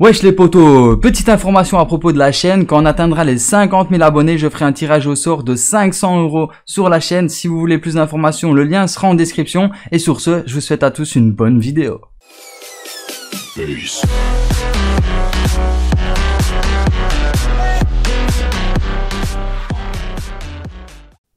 Wesh les potos, petite information à propos de la chaîne, quand on atteindra les 50 000 abonnés, je ferai un tirage au sort de 500 euros sur la chaîne. Si vous voulez plus d'informations, le lien sera en description. Et sur ce, je vous souhaite à tous une bonne vidéo.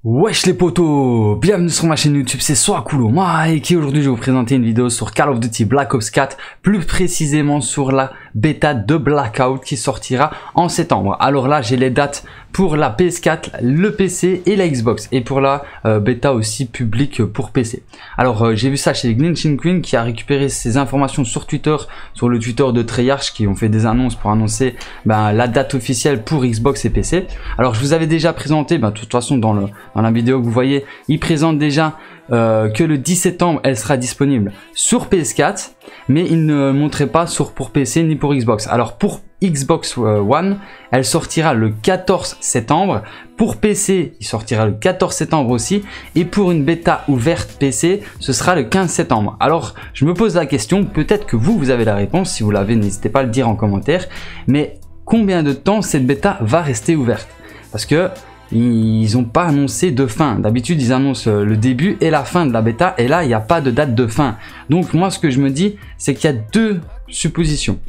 Wesh les potos, bienvenue sur ma chaîne YouTube, c'est Soakulo Mike et aujourd'hui je vais vous présenter une vidéo sur Call of Duty Black Ops 4, plus précisément sur la bêta de Blackout qui sortira en septembre. Alors là j'ai les dates pour la PS4, le PC et la Xbox et pour la euh, bêta aussi publique pour PC. Alors euh, j'ai vu ça chez Gninchin Queen qui a récupéré ces informations sur Twitter, sur le Twitter de Treyarch qui ont fait des annonces pour annoncer ben, la date officielle pour Xbox et PC. Alors je vous avais déjà présenté, ben, de toute façon dans, le, dans la vidéo que vous voyez, il présente déjà euh, que le 10 septembre elle sera disponible sur PS4 mais il ne montrait pas sur pour PC ni pour Xbox. Alors pour Xbox euh, One, elle sortira le 14 septembre. Pour PC, il sortira le 14 septembre aussi. Et pour une bêta ouverte PC, ce sera le 15 septembre. Alors, je me pose la question, peut-être que vous, vous avez la réponse. Si vous l'avez, n'hésitez pas à le dire en commentaire. Mais combien de temps cette bêta va rester ouverte? Parce que ils n'ont pas annoncé de fin. D'habitude, ils annoncent euh, le début et la fin de la bêta, et là, il n'y a pas de date de fin. Donc moi, ce que je me dis, c'est qu'il y a deux suppositions.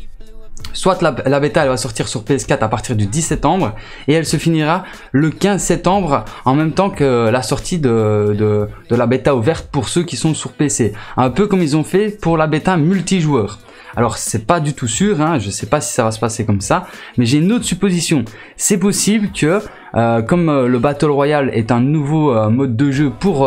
Soit la, bêta elle va sortir sur PS4 à partir du 10 septembre et elle se finira le 15 septembre en même temps que la sortie de, la bêta ouverte pour ceux qui sont sur PC. Un peu comme ils ont fait pour la bêta multijoueur. Alors c'est pas du tout sûr, hein, je sais pas si ça va se passer comme ça, mais j'ai une autre supposition. C'est possible que euh, comme euh, le Battle Royale est un nouveau euh, mode de jeu pour,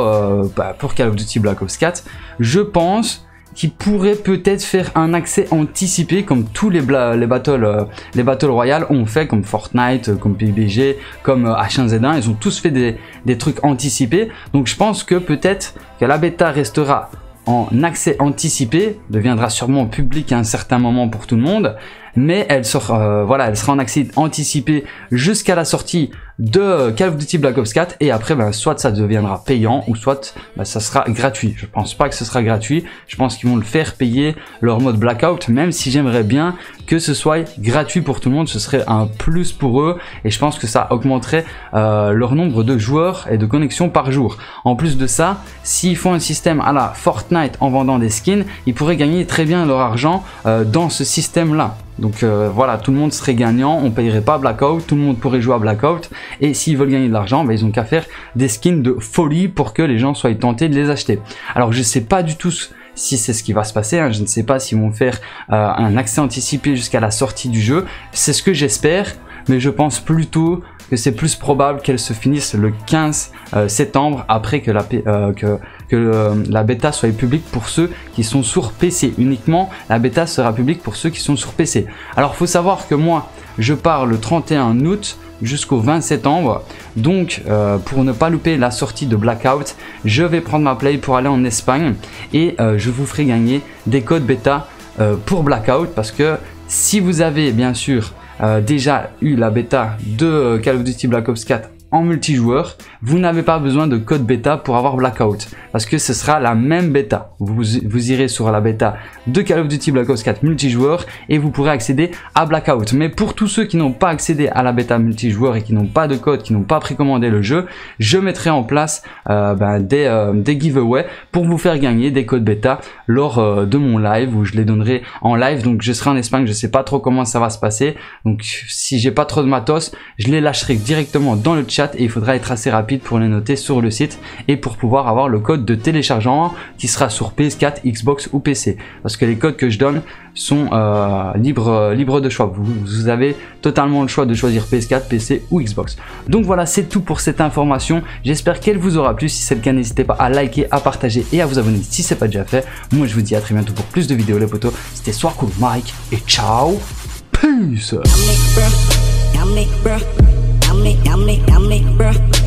bah, pour Call of Duty Black Ops 4, je pense qu'il pourrait peut-être faire un accès anticipé comme tous les, les, battle, les Battle Royale ont fait, comme Fortnite, comme PUBG, comme H1Z1, ils ont tous fait des, des trucs anticipés. Donc je pense que peut-être que la bêta restera en accès anticipé, deviendra sûrement public à un certain moment pour tout le monde, mais elle sera, euh, voilà, elle sera en accès anticipé jusqu'à la sortie de Call of Duty Black Ops 4 et après ben, soit ça deviendra payant ou soit ben, ça sera gratuit. Je pense pas que ce sera gratuit, je pense qu'ils vont le faire payer leur mode Blackout même si j'aimerais bien que ce soit gratuit pour tout le monde, ce serait un plus pour eux et je pense que ça augmenterait euh, leur nombre de joueurs et de connexions par jour. En plus de ça, s'ils font un système à la Fortnite en vendant des skins, ils pourraient gagner très bien leur argent euh, dans ce système là. Donc euh, voilà, tout le monde serait gagnant, on payerait pas Blackout, tout le monde pourrait jouer à Blackout. Et s'ils veulent gagner de l'argent, bah, ils ont qu'à faire des skins de folie pour que les gens soient tentés de les acheter. Alors je sais pas du tout si c'est ce qui va se passer, hein. je ne sais pas s'ils vont faire euh, un accès anticipé jusqu'à la sortie du jeu. C'est ce que j'espère, mais je pense plutôt que c'est plus probable qu'elle se finisse le 15 euh, septembre après que la, euh, que, que euh, la bêta soit publique pour ceux qui sont sur PC. Uniquement, la bêta sera publique pour ceux qui sont sur PC. Alors, faut savoir que moi, je pars le 31 août jusqu'au 20 septembre. Donc, pour ne pas louper la sortie de Blackout, je vais prendre ma play pour aller en Espagne et je vous ferai gagner des codes bêta pour Blackout parce que si vous avez bien sûr déjà eu la bêta de Call of Duty Black Ops 4 en multijoueur, vous n'avez pas besoin de code bêta pour avoir Blackout parce que ce sera la même bêta. Vous, vous irez sur la bêta de Call of Duty Black Ops 4 multijoueur et vous pourrez accéder à Blackout. Mais pour tous ceux qui n'ont pas accédé à la bêta multijoueur et qui n'ont pas de code, qui n'ont pas précommandé le jeu, je mettrai en place euh, ben, des, euh, des giveaways pour vous faire gagner des codes bêta lors euh, de mon live où je les donnerai en live. Donc je serai en Espagne, je sais pas trop comment ça va se passer. Donc si j'ai pas trop de matos, je les lâcherai directement dans le chat et il faudra être assez rapide pour les noter sur le site et pour pouvoir avoir le code de téléchargement qui sera sur PS4, Xbox ou PC. Parce que les codes que je donne sont euh, libres, libre de choix. Vous, vous, avez totalement le choix de choisir PS4, PC ou Xbox. Donc voilà, c'est tout pour cette information. J'espère qu'elle vous aura plu. Si c'est le cas, n'hésitez pas à liker, à partager et à vous abonner si c'est pas déjà fait. Moi, je vous dis à très bientôt pour plus de vidéos les potos. C'était Soir Cool Mike et ciao. Peace. yummy, yummy, yummy, bruh.